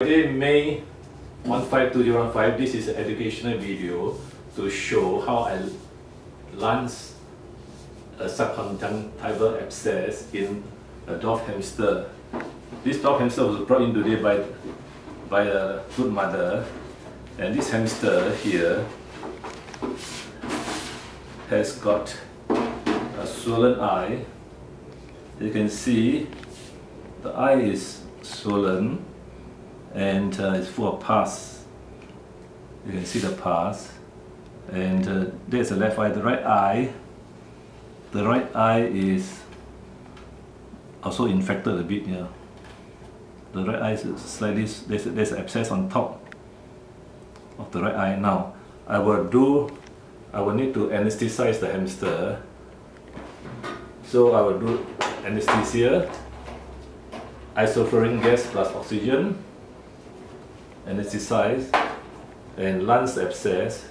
Friday, May 152015, this is an educational video to show how I lance a subconjunctival abscess in a dog hamster. This dog hamster was brought in today by, by a good mother and this hamster here has got a swollen eye. You can see the eye is swollen and uh, it's full of pus. You can see the pus. And uh, there's the left eye. The right eye, the right eye is also infected a bit. Yeah, the right eye is slightly there's there's an abscess on top of the right eye. Now I will do. I will need to anesthetize the hamster. So I will do anesthesia, isoflurane gas plus oxygen anesthetize and lance abscess.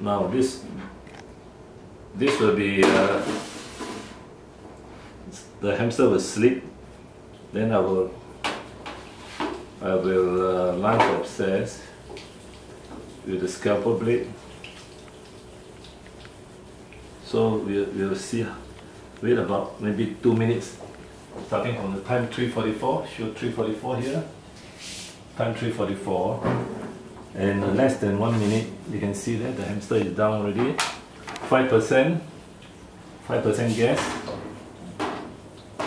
Now this this will be uh, the hamster will sleep. Then I will I will uh, lance abscess with the scalpel blade. So we'll, we'll see. Wait about maybe two minutes starting from the time 344, show 344 here, time 344, and less than one minute, you can see that the hamster is down already, 5%, 5% gas,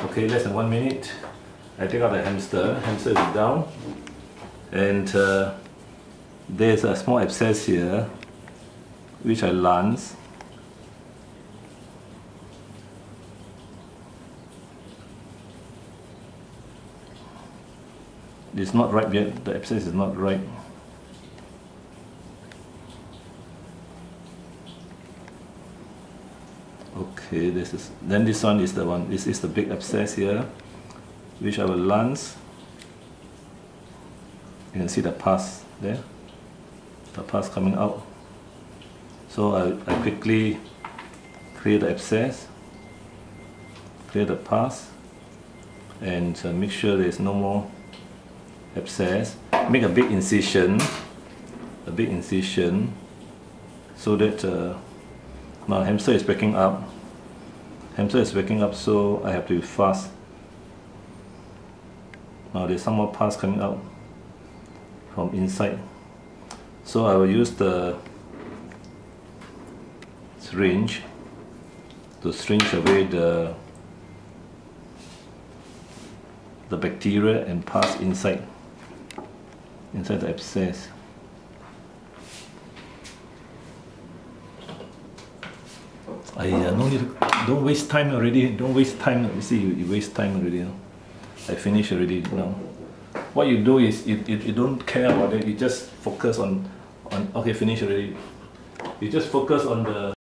okay, less than one minute, I take out the hamster, hamster is down, and uh, there's a small abscess here, which I lance, it's not ripe yet, the abscess is not ripe. Okay, this is then this one is the one, this is the big abscess here, which I will lance. You can see the pus there, the pus coming out. So I, I quickly clear the abscess, clear the pus, and uh, make sure there is no more abscess, make a big incision, a big incision, so that uh, now hamster is waking up. Hamster is waking up, so I have to be fast. Now there's some more pus coming out from inside. So I will use the syringe to syringe away the the bacteria and pus inside inside the abscess. I uh, no need to, don't waste time already. Don't waste time. You see, you, you waste time already. I finish already now. What you do is you, you, you don't care about it. You just focus on on okay, finish already. You just focus on the